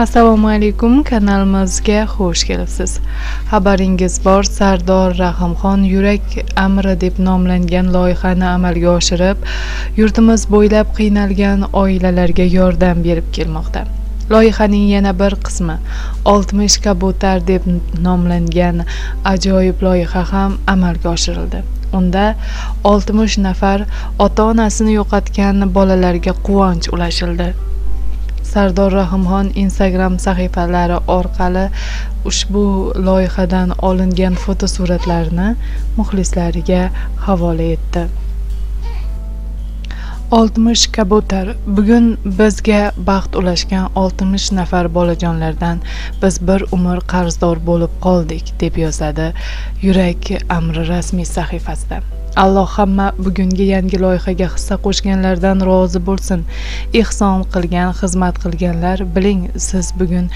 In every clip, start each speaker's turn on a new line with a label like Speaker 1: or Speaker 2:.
Speaker 1: assalomu alaykum kanalimizga xush kelibsiz. Xabaringiz bor sardor rahimxon yurak amri deb nomlangan loyihani amalga oshirib yurtimiz bo'ylab qiynalgan oilalarga yordam berib kelmoqda. Loyihaning yana bir qismi oltmish kabutar deb nomlangan ajoyib loyiha ham amalga oshirildi. Unda oltmish nafar ota onasini yo'qotgan bolalarga quvonch ulashildi. Sardor rahimxon instagram sahifalari orqali ushbu loyihadan olingan fotosuratlarni muxlislariga havola etdi. Oltmish kabutar. Bugun bizga baxt ulashgan oltmish nafar bolajonlardan biz bir umr qarzdor bo'lib qoldik deb yozadi yurak amri rasmiy sahifasida. Alloh hamma bugungi yangi loyihaga hissa qo'shganlardan rozi bo'lsin. Ehson qilgan xizmat qilganlar biling siz bugun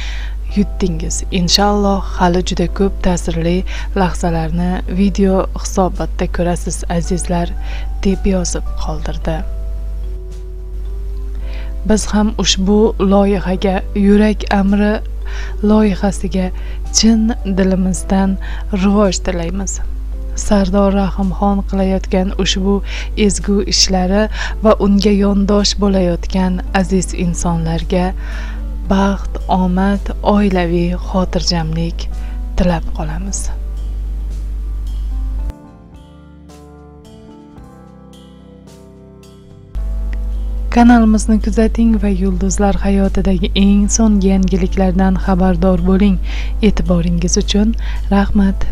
Speaker 1: yutdingiz. Inshaalloh hali juda ko'p ta'sirli lahzalarni video hisobotda ko'rasiz azizlar deb yozib qoldirdi. Biz ham ushbu loyihaga yurak amri loyihasiga chin dilimizdan rivoj tilaymiz. Sardor rahimxon qilayotgan ushbu ezgu ishlari va unga yondosh bo'layotgan aziz insonlarga baxt omad oilaviy xotirjamlik tilab qolamiz. Kanalimizni kuzating va yulduzlar hayotidagi eng so'nggi yangiliklardan xabardor bo'ling. E'tiboringiz uchun rahmat.